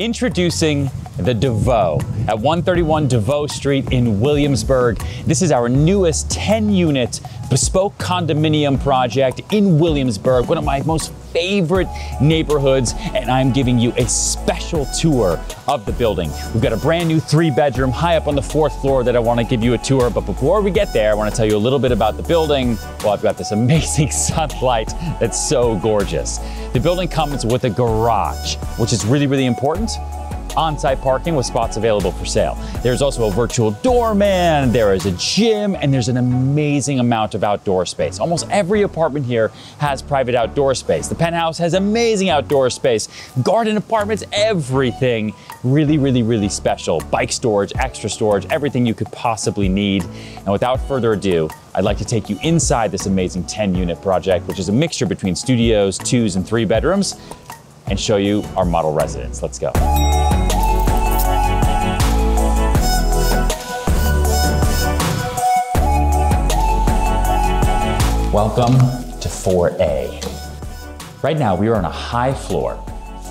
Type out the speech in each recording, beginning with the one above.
Introducing the DeVoe at 131 DeVoe Street in Williamsburg. This is our newest 10 unit bespoke condominium project in Williamsburg, one of my most favorite neighborhoods, and I'm giving you a special tour of the building. We've got a brand new three bedroom high up on the fourth floor that I want to give you a tour. But before we get there, I want to tell you a little bit about the building. Well, I've got this amazing sunlight that's so gorgeous. The building comes with a garage, which is really, really important on-site parking with spots available for sale. There's also a virtual doorman, there is a gym, and there's an amazing amount of outdoor space. Almost every apartment here has private outdoor space. The penthouse has amazing outdoor space. Garden apartments, everything really, really, really special. Bike storage, extra storage, everything you could possibly need. And without further ado, I'd like to take you inside this amazing 10 unit project, which is a mixture between studios, twos, and three bedrooms, and show you our model residence. Let's go. Welcome to 4A. Right now, we are on a high floor,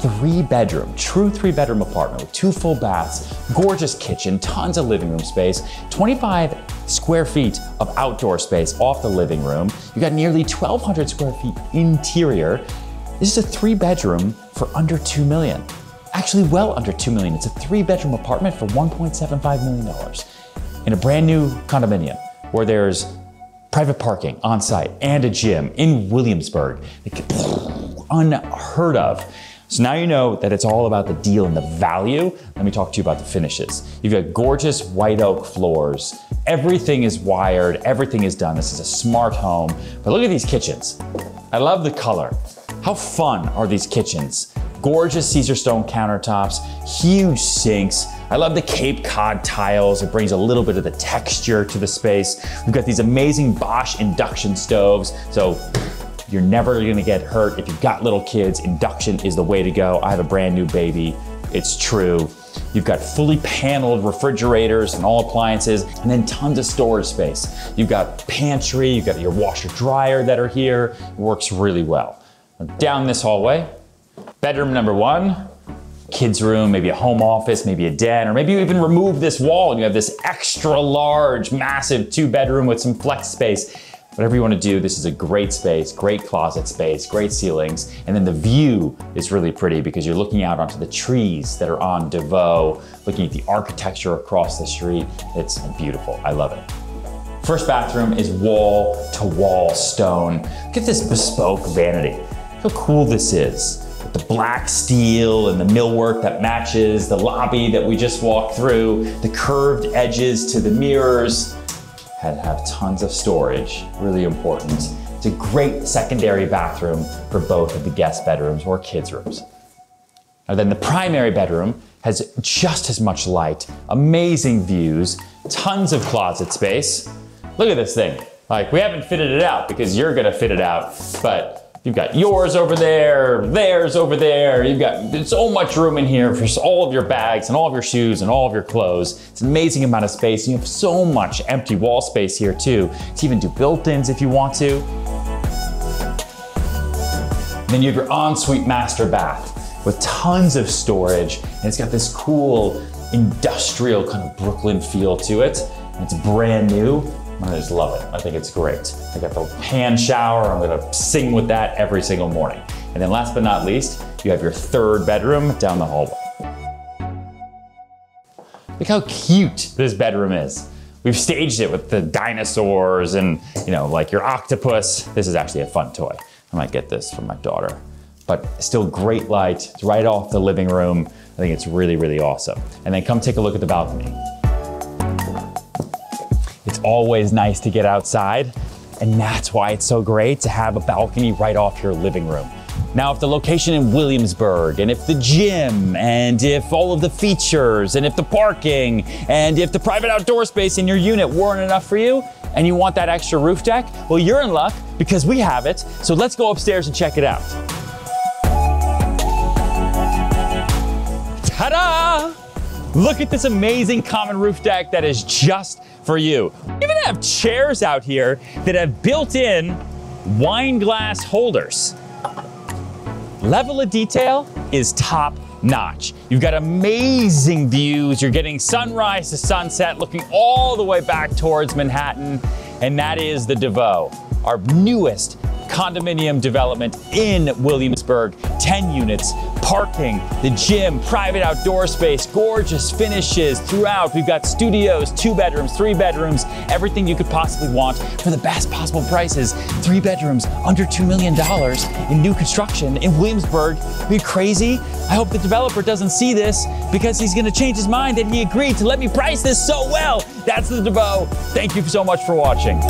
three bedroom, true three bedroom apartment with two full baths, gorgeous kitchen, tons of living room space, 25 square feet of outdoor space off the living room. You got nearly 1,200 square feet interior. This is a three bedroom for under 2 million. Actually, well under 2 million. It's a three bedroom apartment for $1.75 million in a brand new condominium where there's private parking on site and a gym in Williamsburg. Unheard of. So now you know that it's all about the deal and the value. Let me talk to you about the finishes. You've got gorgeous white oak floors. Everything is wired, everything is done. This is a smart home. But look at these kitchens. I love the color. How fun are these kitchens? Gorgeous Caesarstone countertops, huge sinks. I love the Cape Cod tiles. It brings a little bit of the texture to the space. We've got these amazing Bosch induction stoves. So you're never gonna get hurt. If you've got little kids, induction is the way to go. I have a brand new baby. It's true. You've got fully paneled refrigerators and all appliances, and then tons of storage space. You've got pantry, you've got your washer dryer that are here. It works really well. Down this hallway, Bedroom number one, kids room, maybe a home office, maybe a den, or maybe you even remove this wall and you have this extra large, massive two bedroom with some flex space. Whatever you want to do, this is a great space, great closet space, great ceilings. And then the view is really pretty because you're looking out onto the trees that are on DeVoe, looking at the architecture across the street. It's beautiful. I love it. First bathroom is wall to wall stone. Look at this bespoke vanity. How cool this is the black steel and the millwork that matches the lobby that we just walked through, the curved edges to the mirrors, had to have tons of storage, really important. It's a great secondary bathroom for both of the guest bedrooms or kids' rooms. And then the primary bedroom has just as much light, amazing views, tons of closet space. Look at this thing. Like, we haven't fitted it out because you're gonna fit it out, but You've got yours over there, theirs over there. You've got so much room in here for all of your bags and all of your shoes and all of your clothes. It's an amazing amount of space. You have so much empty wall space here too. To even do built-ins if you want to. Then you have your ensuite master bath with tons of storage. And it's got this cool industrial kind of Brooklyn feel to it. It's brand new. I just love it. I think it's great. I got the hand shower. I'm gonna sing with that every single morning. And then last but not least, you have your third bedroom down the hallway. Look how cute this bedroom is. We've staged it with the dinosaurs and, you know, like your octopus. This is actually a fun toy. I might get this for my daughter. But still great light. It's right off the living room. I think it's really, really awesome. And then come take a look at the balcony. Always nice to get outside, and that's why it's so great to have a balcony right off your living room. Now, if the location in Williamsburg, and if the gym, and if all of the features, and if the parking, and if the private outdoor space in your unit weren't enough for you, and you want that extra roof deck, well, you're in luck because we have it. So let's go upstairs and check it out. Look at this amazing common roof deck that is just for you. We even have chairs out here that have built-in wine glass holders. Level of detail is top notch. You've got amazing views. You're getting sunrise to sunset, looking all the way back towards Manhattan. And that is the DeVoe, our newest condominium development in Williamsburg. 10 units, parking, the gym, private outdoor space, gorgeous finishes throughout. We've got studios, two bedrooms, three bedrooms, everything you could possibly want for the best possible prices. Three bedrooms, under $2 million in new construction in Williamsburg. Are you crazy? I hope the developer doesn't see this because he's gonna change his mind and he agreed to let me price this so well. That's the DeVoe. Thank you so much for watching.